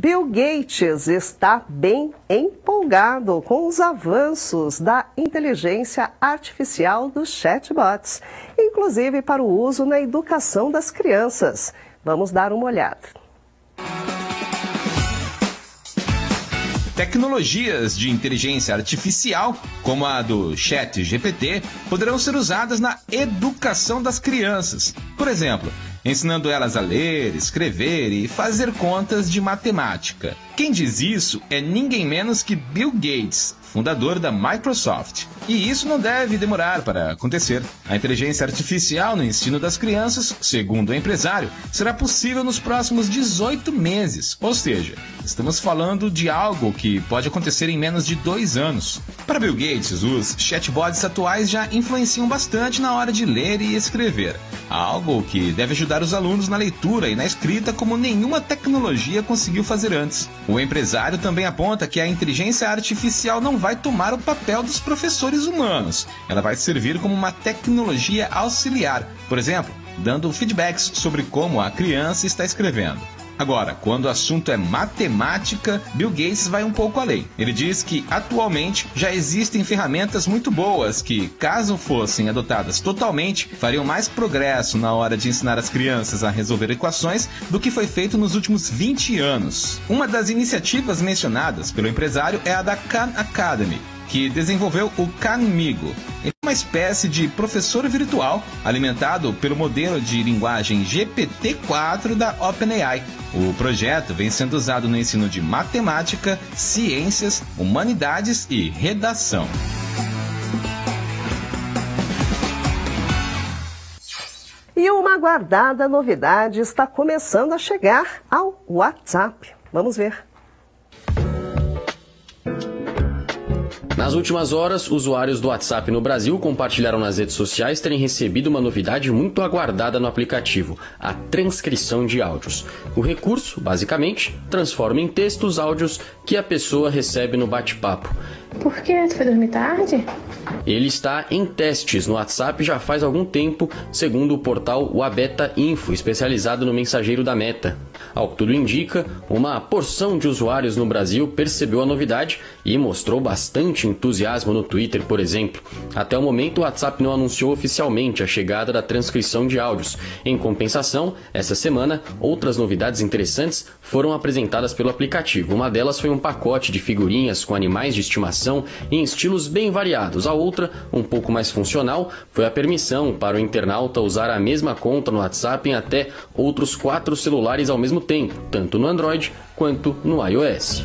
Bill Gates está bem empolgado com os avanços da inteligência artificial dos chatbots, inclusive para o uso na educação das crianças. Vamos dar uma olhada. Tecnologias de inteligência artificial, como a do Chat GPT, poderão ser usadas na educação das crianças. Por exemplo, ensinando elas a ler, escrever e fazer contas de matemática. Quem diz isso é ninguém menos que Bill Gates, fundador da Microsoft. E isso não deve demorar para acontecer. A inteligência artificial no ensino das crianças, segundo o empresário, será possível nos próximos 18 meses. Ou seja, estamos falando de algo que pode acontecer em menos de dois anos. Para Bill Gates, os chatbots atuais já influenciam bastante na hora de ler e escrever. Algo que deve ajudar os alunos na leitura e na escrita como nenhuma tecnologia conseguiu fazer antes. O empresário também aponta que a inteligência artificial não vai tomar o papel dos professores humanos. Ela vai servir como uma tecnologia auxiliar, por exemplo, dando feedbacks sobre como a criança está escrevendo. Agora, quando o assunto é matemática, Bill Gates vai um pouco além. Ele diz que atualmente já existem ferramentas muito boas que, caso fossem adotadas totalmente, fariam mais progresso na hora de ensinar as crianças a resolver equações do que foi feito nos últimos 20 anos. Uma das iniciativas mencionadas pelo empresário é a da Khan Academy, que desenvolveu o Canmigo. uma espécie de professor virtual alimentado pelo modelo de linguagem GPT-4 da OpenAI. O projeto vem sendo usado no ensino de matemática, ciências, humanidades e redação. E uma aguardada novidade está começando a chegar ao WhatsApp. Vamos ver. Nas últimas horas, usuários do WhatsApp no Brasil compartilharam nas redes sociais terem recebido uma novidade muito aguardada no aplicativo: a transcrição de áudios. O recurso, basicamente, transforma em texto os áudios que a pessoa recebe no bate-papo. Por que? Tu foi dormir tarde? Ele está em testes no WhatsApp já faz algum tempo, segundo o portal Wabeta Info, especializado no mensageiro da Meta. Ao que tudo indica, uma porção de usuários no Brasil percebeu a novidade e mostrou bastante entusiasmo no Twitter, por exemplo. Até o momento, o WhatsApp não anunciou oficialmente a chegada da transcrição de áudios. Em compensação, essa semana, outras novidades interessantes foram apresentadas pelo aplicativo. Uma delas foi um pacote de figurinhas com animais de estimação em estilos bem variados. A outra, um pouco mais funcional, foi a permissão para o internauta usar a mesma conta no WhatsApp em até outros quatro celulares ao mesmo tempo, tanto no Android quanto no iOS.